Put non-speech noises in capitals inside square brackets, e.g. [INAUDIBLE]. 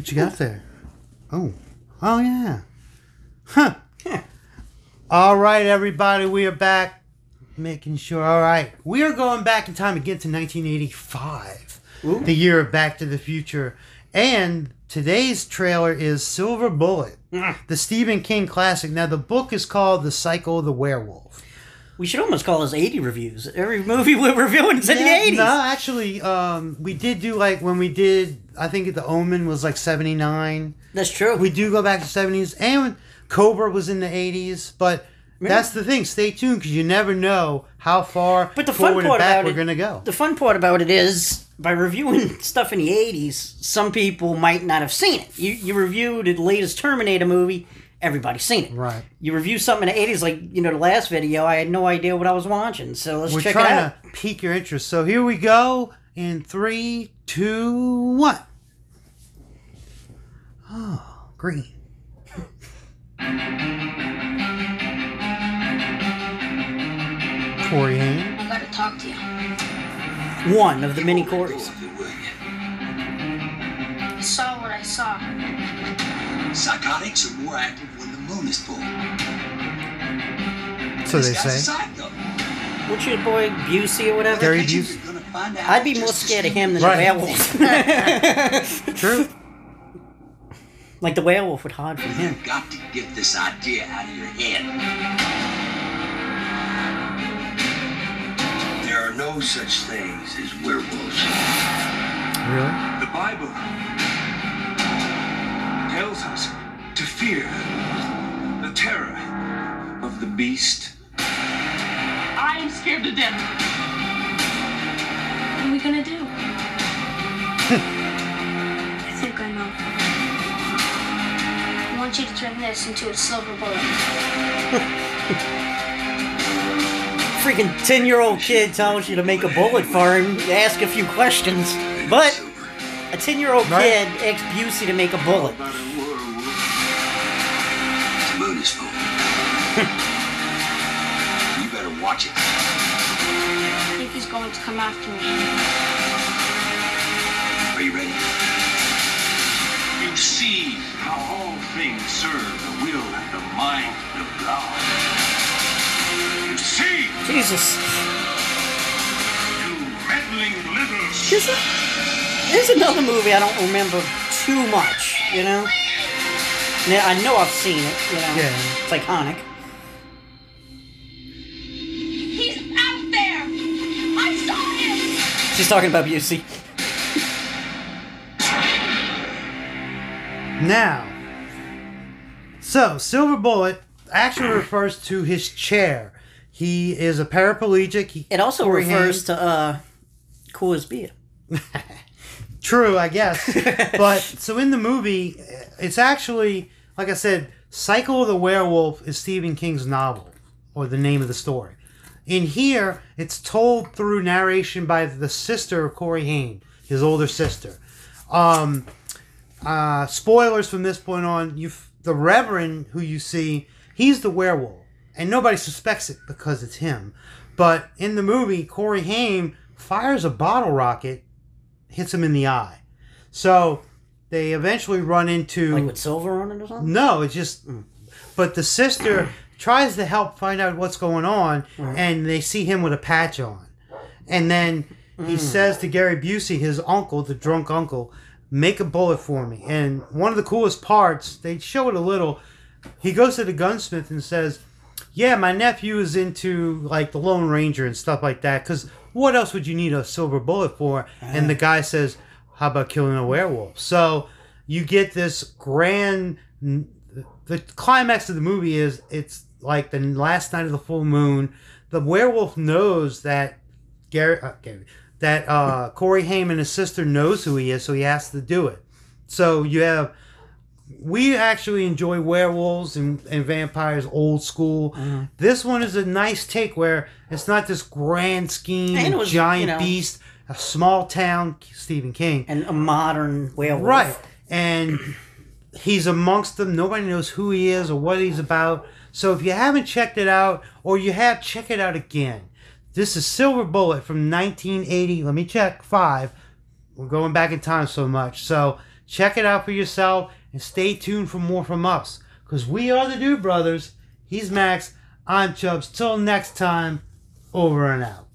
What you got there? Oh, oh yeah. Huh. Yeah. All right, everybody, we are back. Making sure. All right, we are going back in time again to 1985, Ooh. the year of Back to the Future, and today's trailer is Silver Bullet, Mm. the Stephen King classic. Now, the book is called The Cycle of the Werewolf. We should almost call this 80 reviews. Every movie we're reviewing is in the 80s. No, actually, um, we did do like when we did. I think the Omen was like 79. That's true. We do go back to 70s, and Cobra was in the 80s. But that's the thing. Stay tuned because you never know how far But the fun part about we're gonna go. the fun part about it is by reviewing [LAUGHS] stuff in the 80s, some people might not have seen it. You, you reviewed the latest Terminator movie, everybody's seen it. Right. You review something in the 80s, like, you know, the last video, I had no idea what I was watching. So let's We're check it trying out. to pique your interest. So here we go in three, two, one. Oh, green. Corey Haim. I gotta talk to you. One of the many Corys. I saw what I saw. Psychotics are more active when the moon is full. So they This guy's say. psycho. What's your boy, Busey or whatever? Gary Busey. you're gonna find out I'd be more scared of him than Right. the werewolf. [LAUGHS] [LAUGHS] True. like the werewolf would hide from him. You've got to get this idea out of your head. There are no such things as werewolves. Really? The Bible tells us to fear the terror of the beast. I am scared to death. What are we gonna do? I think I know. I want you to turn this into a silver bullet. [LAUGHS] Freaking 10 year old kid tells you to make a bullet for him, ask a few questions. But a 10 year old kid asks Busey to make a bullet. Watch it. I think he's going to come after me. Are you ready? You see how all things serve the will and the mind of God. You see, Jesus. you meddling little This is, this is another movie I don't remember too much, you know? Yeah, I know I've seen it, you know? Yeah. It's iconic. She's talking about Busey. Now, so Silver Bullet actually refers to his chair. He is a paraplegic. He, It also refers Haim- to, uh, Coors Beer. [LAUGHS] True, I guess. [LAUGHS] but so in the movie, it's actually like I said, Cycle of the Werewolf is Stephen King's novel or the name of the story. In here, it's told through narration by the sister of Corey Haim, his older sister. Um, uh, spoilers from this point on. You, the Reverend who you see, he's the werewolf, and nobody suspects it because it's him. But in the movie, Corey Haim fires a bottle rocket hits him in the eye. So they eventually run into Like with silver on it or something? no, it's just but the sister tries to help find out what's going on mm-hmm. and they see him with a patch on. And then he mm. says to Gary Busey, his uncle, the drunk uncle, make a bullet for me. And one of the coolest parts, they show it a little. He goes to the gunsmith and says, "Yeah, my nephew is into like the Lone Ranger and stuff like that. Because what else would you need a silver bullet for?" Mm. And the guy says, "How about killing a werewolf?" So you get this grand. The climax of the movie is it's like the last night of the full moon. The werewolf knows that Gary, uh, Gary that uh, Corey Haim and his sister knows who he is, so he has to do it. So you have we actually enjoy werewolves and, and vampires old school. Mm-hmm. This one is a nice take where it's not this grand scheme, was, giant you know- beast, a small town, Stephen King. And a modern werewolf. Right. And he's amongst them. Nobody knows who he is or what he's about. So if you haven't checked it out, or you have, check it out again. This is Silver Bullet from 1980. Let me check. Five. We're going back in time so much. So Check it out for yourself and stay tuned for more from us. Because we are the Dude Brothers. He's Max. I'm ChuBs. Till next time, over and out.